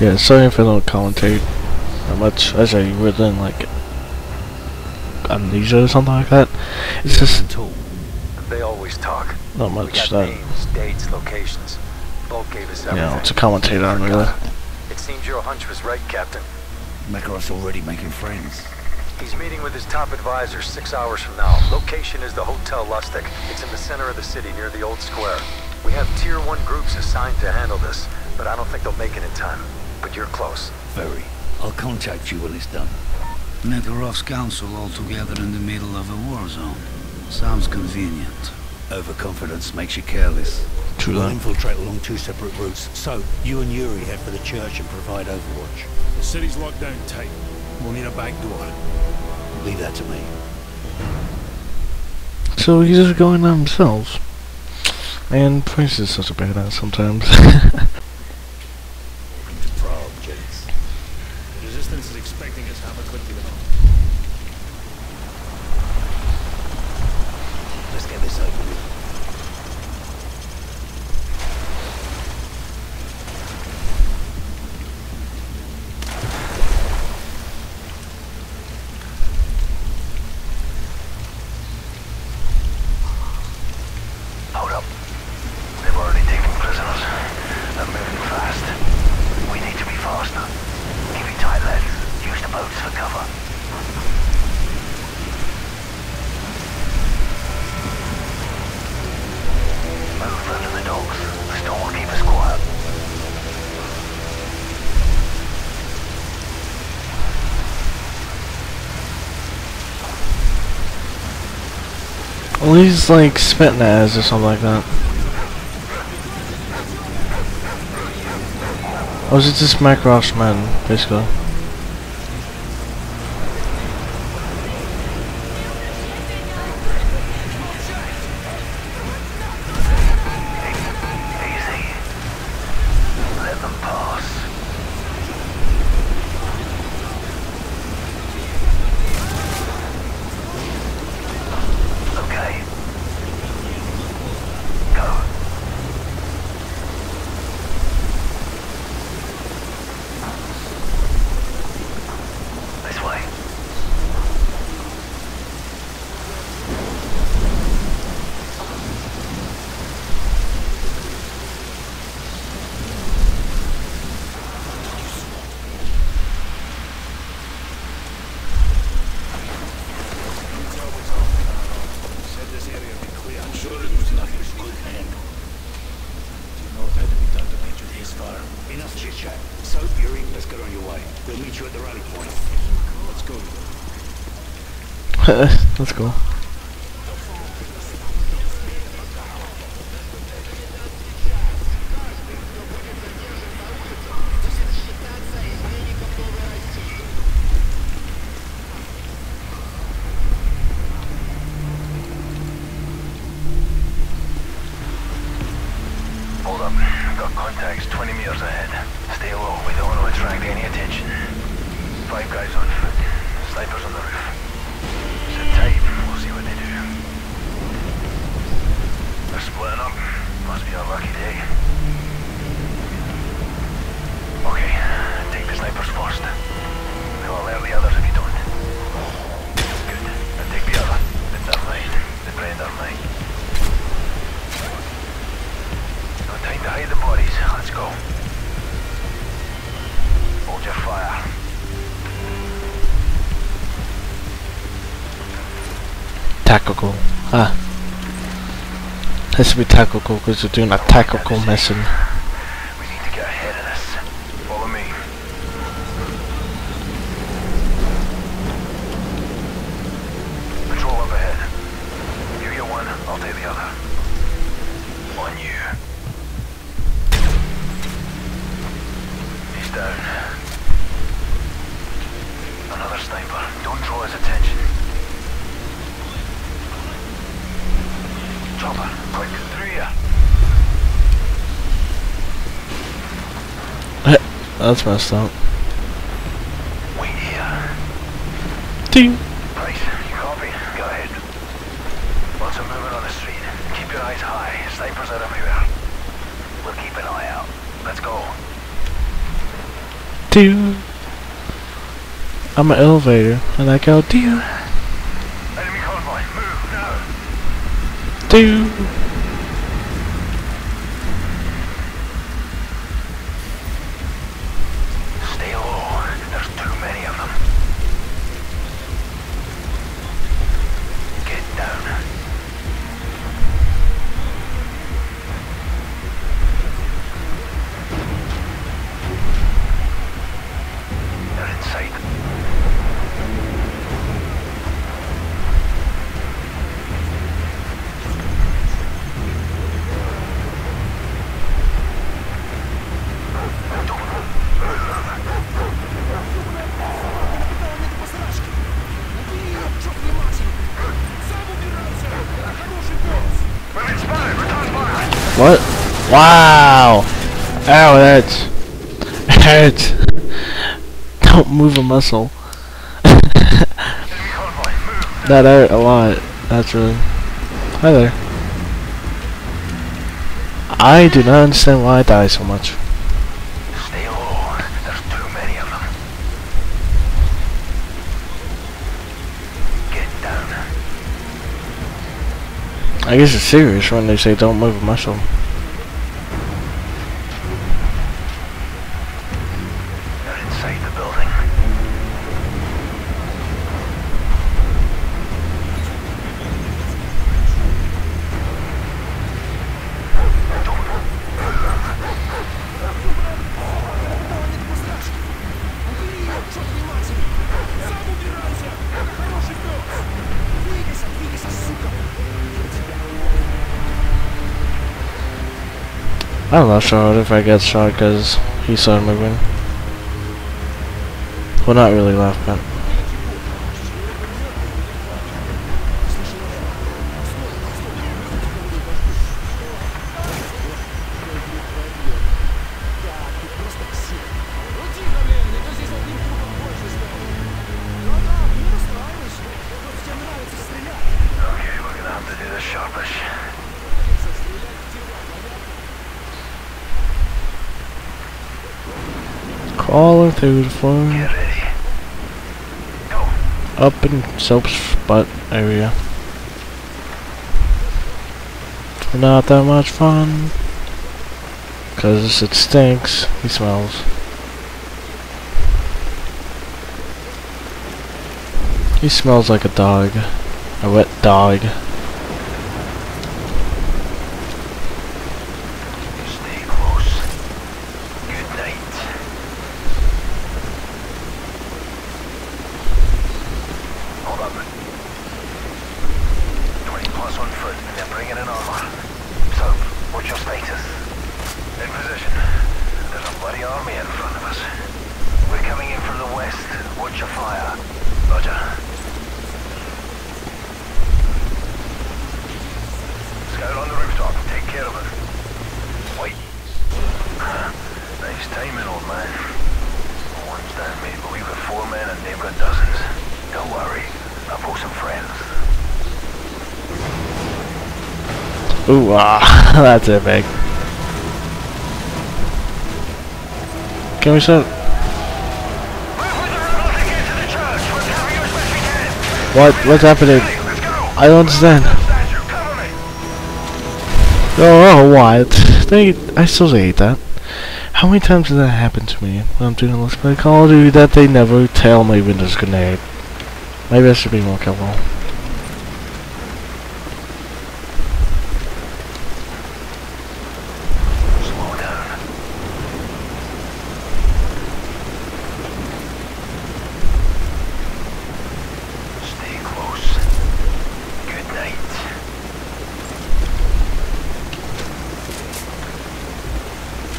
Yeah, sorry if I don't commentate that much as I would in like amnesia or something like that. It's just They always talk. not much got that names, dates, locations. Volk gave us you everything. know to commentate on really. It seems your hunch was right, Captain. Makarov's already making friends. He's meeting with his top advisor six hours from now. Location is the Hotel Lustig. It's in the center of the city near the old square. We have tier one groups assigned to handle this, but I don't think they'll make it in time. But you're close. Very. I'll contact you when it's done. Makarov's council all together in the middle of a war zone. Sounds convenient. Overconfidence makes you careless. True We'll infiltrate along two separate routes. So, you and Yuri head for the church and provide overwatch. The city's locked down tight. We'll need a back door. Leave that to me. So he's just going on himself. And Price is such a badass sometimes. Resistance is expecting us. Have a quick look. Let's get this over with. Hold up. They've already taken prisoners. They're moving fast. We need to be faster. Keep it tight, lads. Boats for cover. Move under the docks. The storm will keep us quiet. well, he's like spitting ass or something like that. Or is it just Makarov's men, basically? Easy. Let them pass. Okay. Go. This way. Said this area would be clear. I'm sure it was nothing good hand. Do you know how to be done to get you this far? Enough chit chat. So, Yuri, let's get on your way. We'll meet you at the rally point. Let's go. That's cool. Tactical. Ah. this will be tactical because we're doing a tactical mission. That's messed up. Wait here. Ding. Right, you copy? Go ahead. Lots of movement on the street. Keep your eyes high. Snipers are everywhere. We'll keep an eye out. Let's go. do. I'm an elevator, and I go do Enemy convoy, move, now! do. What? Wow! Ow, that hurts. Don't move a muscle. that hurt a lot. That's really. Hi there. I do not understand why I die so much. I guess it's serious when they say don't move a muscle. I'm not sure if I get shot because he started moving. Well, not really left, but. Through the floor. Get ready. Go. Up in Soap's butt area. Not that much fun. Cause it stinks. He smells. He smells like a dog. A wet dog. Stay close. Good night. Hold up. 20 plus on foot, and they're bringing in armor. So, what's your status? In position. Bloody army in front of us. We're coming in from the west. Watch your fire. Roger. Scout on the rooftop. Take care of it. Wait. Nice timing, old man. One's down, mate, but we were four men and they've got dozens. Don't worry. I've got some friends. Ooh, ah, that's epic. Can we start? What? What's happening? I don't understand. Oh, oh, what? They, I still hate that. How many times does that happen to me when I'm doing a Let's Play Call of Duty that they never tell me when there's a grenade? Maybe I should be more careful. Slow down. Stay close. Good night.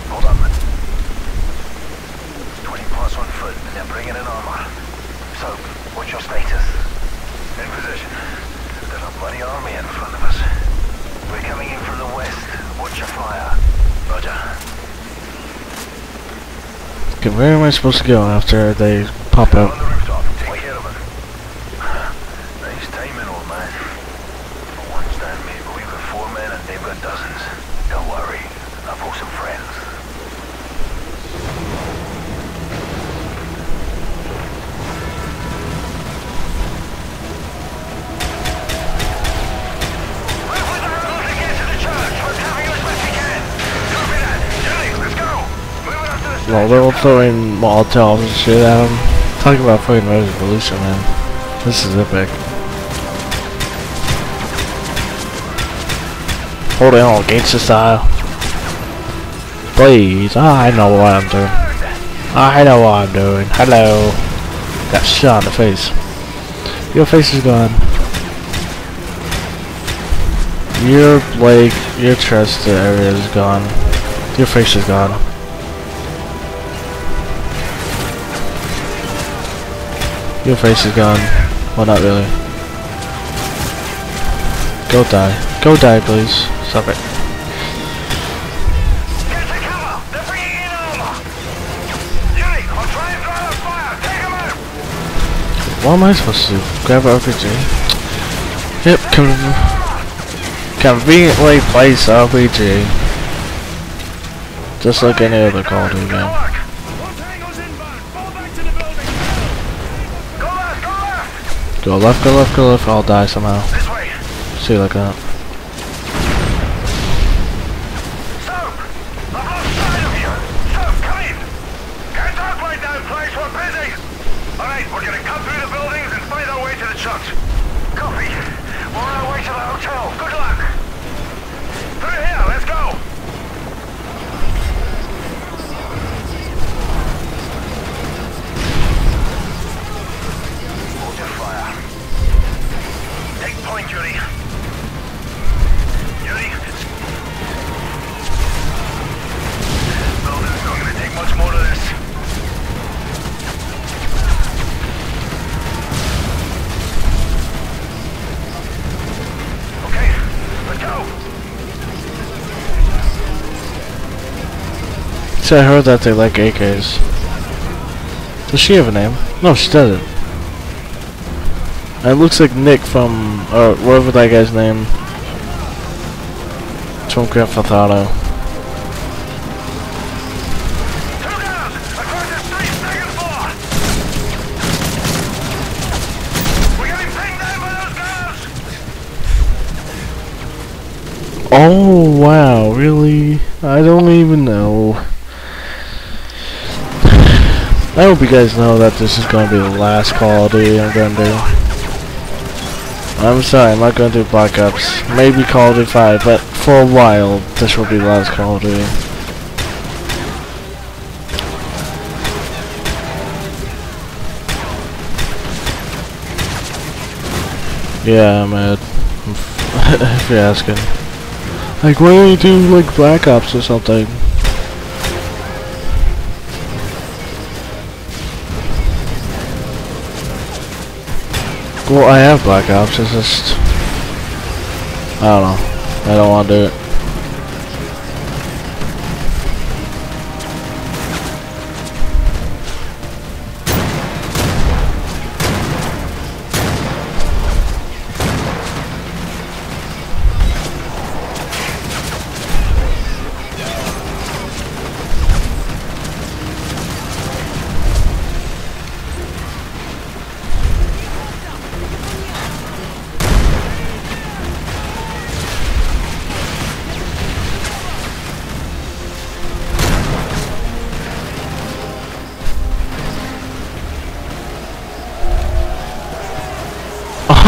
Hold up. 20 plus on foot, and they're bringing in armor. So, what's your status? In position. There's a bloody army in front of us. We're coming in from the west. Watch your fire. Roger. Okay, where am I supposed to go after they pop out? No, they're all throwing Molotovs and shit at him. Talking about fucking resolution, man. This is epic. Holding on gangster style. Please, I know what I'm doing. I know what I'm doing. Hello. Got shot in the face. Your face is gone. Your leg, your chest area is gone. Your face is gone. Your face is gone. Well, not really. Go die. Go die, please. Stop it. Get to cover! They're bringing in armor! Yuri, I'll try and drive a fire! Take them out! What am I supposed to do? Grab an RPG? Yep, con conveniently place RPG. Just like any other Call of Duty game. One tango's inbound! Fall back to the building! Go left, go left! Go left, go left, go left, I'll die somehow. See you like that. I heard that they like AKs. Does she have a name? No, she doesn't. It looks like Nick from, or whatever that guy's name. It's from Grand! Oh, wow, really? I don't even know. I hope you guys know that this is going to be the last Call of Duty I'm going to do. I'm sorry, I'm not going to do Black Ops. Maybe Call of Duty 5, but for a while, this will be the last Call of Duty. Yeah, I'm mad. if you're asking. Like, why don't you do, like, Black Ops or something? Well, I have Black Ops, it's just... I don't know. I don't want to do it.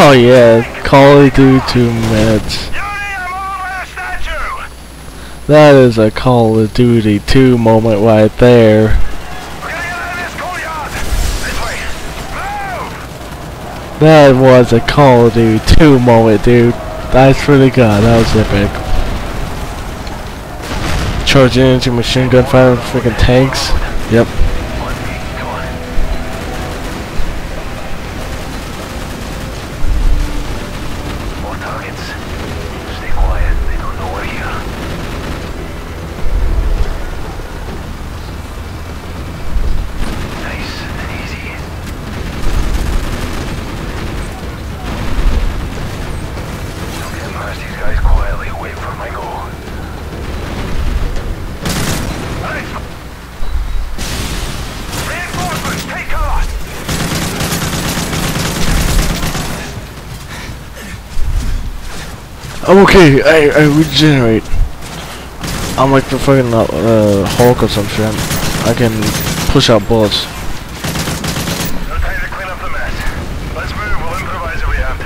Oh yeah, Call of Duty 2 minutes. That is a Call of Duty 2 moment right there. That was a Call of Duty 2 moment, dude. That's pretty good. That was epic. Charging into machine gun fire freaking tanks. Yep. I'm okay. I, I regenerate. I'm like the fucking uh, Hulk or some shit. I can push out bullets. No time to clean up the mess. Let's move. We'll improvise if we have to.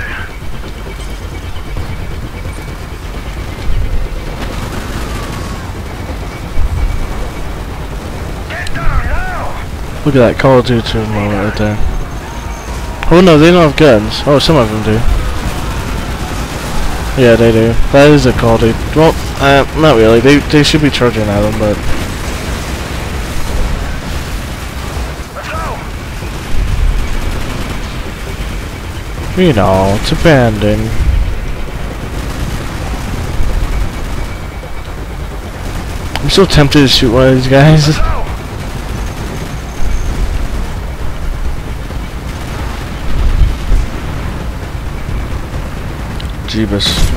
Get down now! Look at that Call of Duty moment right there. Oh no, they don't have guns. Oh, some of them do. Yeah, they do. That is a Call Duty. Well, uh, not really. They they should be charging at them, but you know, it's abandoned. I'm so tempted to shoot one of these guys. Jeebus.